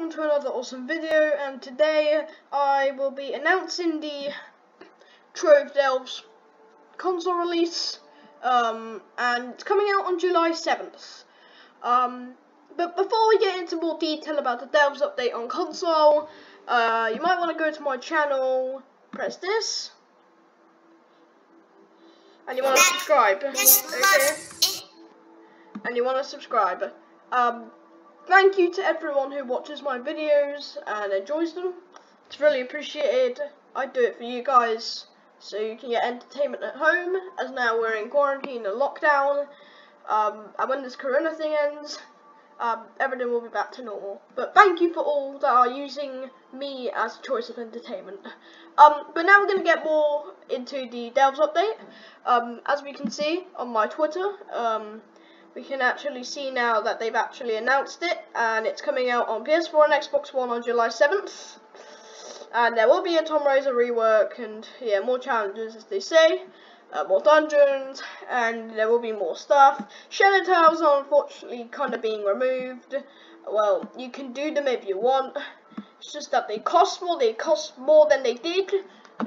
welcome to another awesome video and today I will be announcing the Trove Delves console release um, and it's coming out on July 7th. Um, but before we get into more detail about the Delves update on console, uh, you might want to go to my channel, press this, and you want to subscribe, okay? And you want to subscribe. Um, Thank you to everyone who watches my videos and enjoys them. It's really appreciated. I do it for you guys so you can get entertainment at home as now we're in quarantine and lockdown. Um, and when this corona thing ends, um, everything will be back to normal. But thank you for all that are using me as a choice of entertainment. Um, but now we're going to get more into the Delves update. Um, as we can see on my Twitter, um, we can actually see now that they've actually announced it and it's coming out on PS4 and Xbox One on July 7th and there will be a Tomb Raiser rework and yeah more challenges as they say uh, more dungeons and there will be more stuff. Shadow Towers are unfortunately kind of being removed. Well you can do them if you want. It's just that they cost more they cost more than they did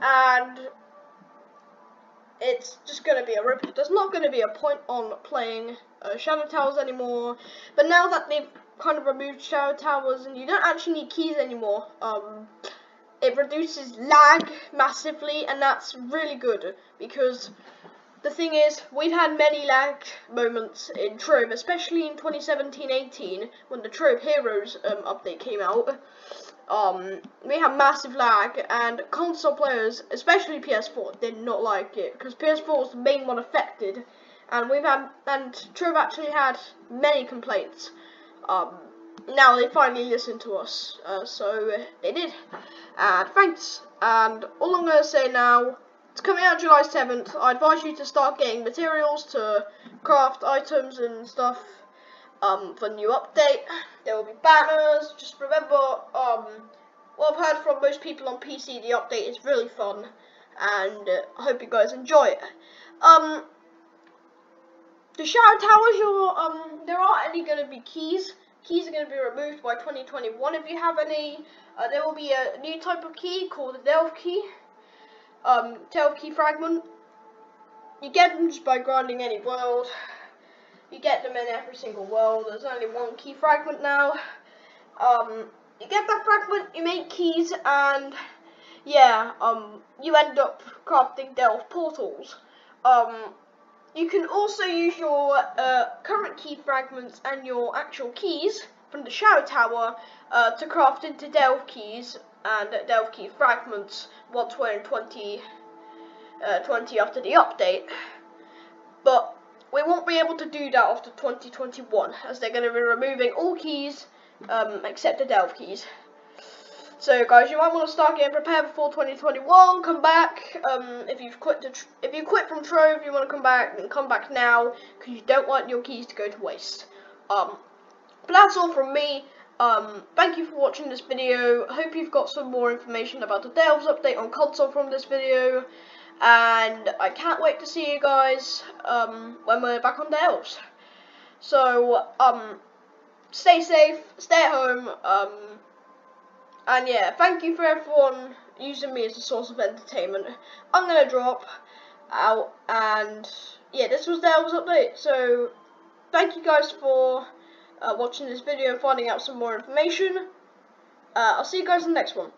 and it's just going to be a rip. There's not going to be a point on playing uh, Shadow Towers anymore. But now that they've kind of removed Shadow Towers and you don't actually need keys anymore, um, it reduces lag massively and that's really good because the thing is, we've had many lag moments in Trove, especially in 2017-18 when the Trove Heroes um, update came out um, we have massive lag, and console players, especially PS4, did not like it because PS4 was the main one affected, and we've had and Trove actually had many complaints. Um, now they finally listened to us, uh, so they did. And thanks. And all I'm gonna say now, it's coming out July 7th. I advise you to start getting materials to craft items and stuff um, for new update. There will be banners. Just remember, um, what I've heard from most people on PC, the update is really fun, and uh, I hope you guys enjoy it. Um, the Shadow Towers, you're, um, there aren't any going to be keys. Keys are going to be removed by 2021. If you have any, uh, there will be a new type of key called the Delve key. Um, Delve key fragment. You get them just by grinding any world. You get them in every single world. There's only one key fragment now. Um, you get that fragment, you make keys, and yeah, um, you end up crafting Delve portals. Um, you can also use your uh, current key fragments and your actual keys from the Shadow Tower uh, to craft into Delve keys and Delve key fragments once we're in 20, uh, 20 after the update. But be able to do that after 2021 as they're going to be removing all keys um, except the delve keys. So guys, you might want to start getting prepared before 2021. Come back um, if you've quit. if you quit from Trove, you want to come back, then come back now because you don't want your keys to go to waste. Um, but that's all from me. Um, thank you for watching this video. Hope you've got some more information about the Delves update on console from this video and I can't wait to see you guys um, when we're back on Delves. So, um, stay safe, stay at home, um, and yeah, thank you for everyone using me as a source of entertainment. I'm gonna drop out, and yeah, this was Delves update. So, thank you guys for uh, watching this video and finding out some more information. Uh, I'll see you guys in the next one.